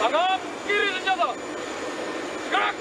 Tamam, geri zıcalı. Bırak.